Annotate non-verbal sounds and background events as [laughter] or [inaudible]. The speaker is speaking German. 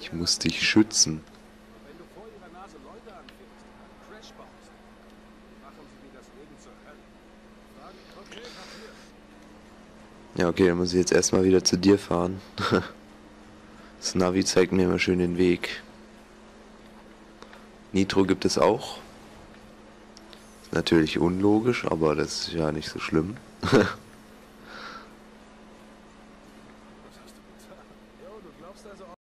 Ich muss dich schützen. Ja, okay, dann muss ich jetzt erstmal wieder zu dir fahren. [laughs] das Navi zeigt mir immer schön den Weg. Nitro gibt es auch. Ist natürlich unlogisch, aber das ist ja nicht so schlimm. [laughs]